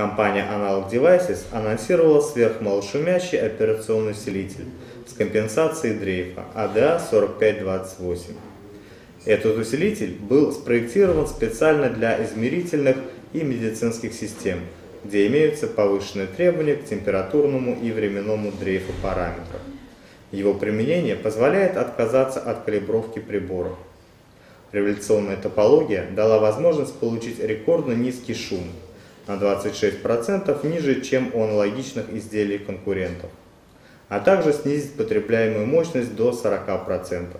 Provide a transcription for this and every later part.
Компания Analog Devices анонсировала сверхмалошумящий операционный усилитель с компенсацией дрейфа ADA4528. Этот усилитель был спроектирован специально для измерительных и медицинских систем, где имеются повышенные требования к температурному и временному дрейфу параметров. Его применение позволяет отказаться от калибровки приборов. Революционная топология дала возможность получить рекордно низкий шум на 26% ниже, чем у аналогичных изделий конкурентов, а также снизить потребляемую мощность до 40%.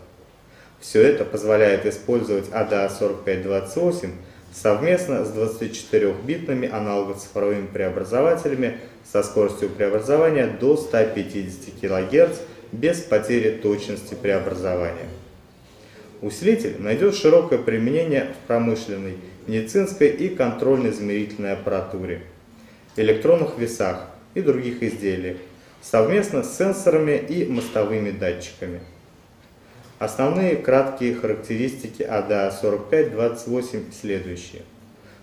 Все это позволяет использовать ADA4528 совместно с 24-битными аналого-цифровыми преобразователями со скоростью преобразования до 150 кГц без потери точности преобразования. Усилитель найдет широкое применение в промышленной, медицинской и контрольно-измерительной аппаратуре, электронных весах и других изделиях, совместно с сенсорами и мостовыми датчиками. Основные краткие характеристики ADA4528 следующие.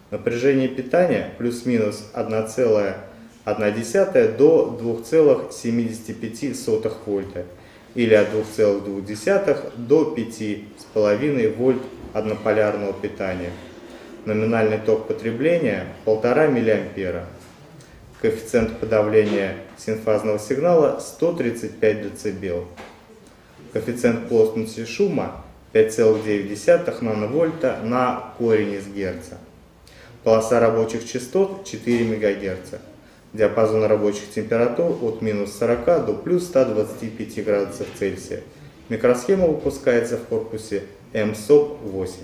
Напряжение питания плюс-минус 1,1 до 2,75 вольта или от 2,2 до 5,5 вольт однополярного питания. Номинальный ток потребления 1,5 мА. Коэффициент подавления синфазного сигнала 135 дБ. Коэффициент плотности шума 5,9 нановольта на корень из герца. Полоса рабочих частот 4 МГц. Диапазон рабочих температур от минус 40 до плюс 125 градусов Цельсия. Микросхема выпускается в корпусе МСОП-8.